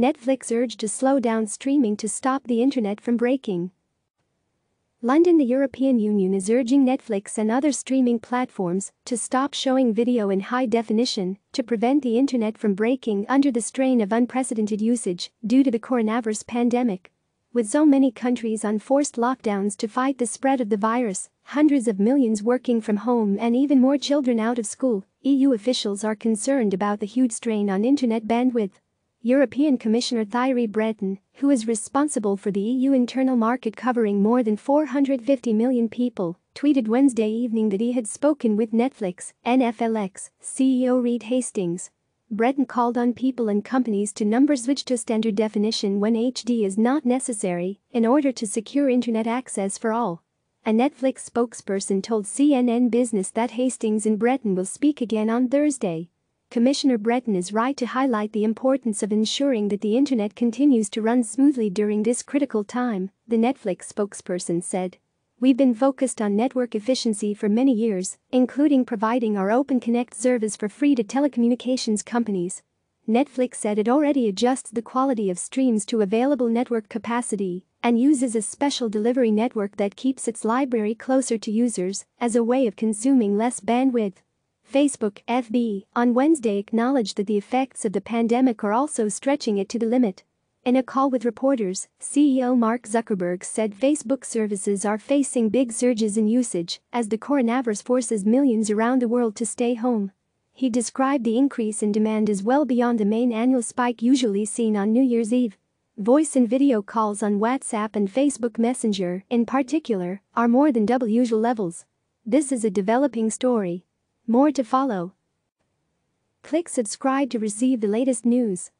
Netflix urged to slow down streaming to stop the internet from breaking. London The European Union is urging Netflix and other streaming platforms to stop showing video in high definition to prevent the internet from breaking under the strain of unprecedented usage due to the coronavirus pandemic. With so many countries on forced lockdowns to fight the spread of the virus, hundreds of millions working from home and even more children out of school, EU officials are concerned about the huge strain on internet bandwidth. European Commissioner Thierry Breton, who is responsible for the EU internal market covering more than 450 million people, tweeted Wednesday evening that he had spoken with Netflix, NFLX, CEO Reed Hastings. Breton called on people and companies to number switch to standard definition when HD is not necessary in order to secure internet access for all. A Netflix spokesperson told CNN Business that Hastings and Breton will speak again on Thursday. Commissioner Breton is right to highlight the importance of ensuring that the internet continues to run smoothly during this critical time, the Netflix spokesperson said. We've been focused on network efficiency for many years, including providing our Open Connect service for free to telecommunications companies. Netflix said it already adjusts the quality of streams to available network capacity and uses a special delivery network that keeps its library closer to users as a way of consuming less bandwidth. Facebook, FB, on Wednesday acknowledged that the effects of the pandemic are also stretching it to the limit. In a call with reporters, CEO Mark Zuckerberg said Facebook services are facing big surges in usage as the coronavirus forces millions around the world to stay home. He described the increase in demand as well beyond the main annual spike usually seen on New Year's Eve. Voice and video calls on WhatsApp and Facebook Messenger, in particular, are more than double usual levels. This is a developing story. More to follow. Click subscribe to receive the latest news.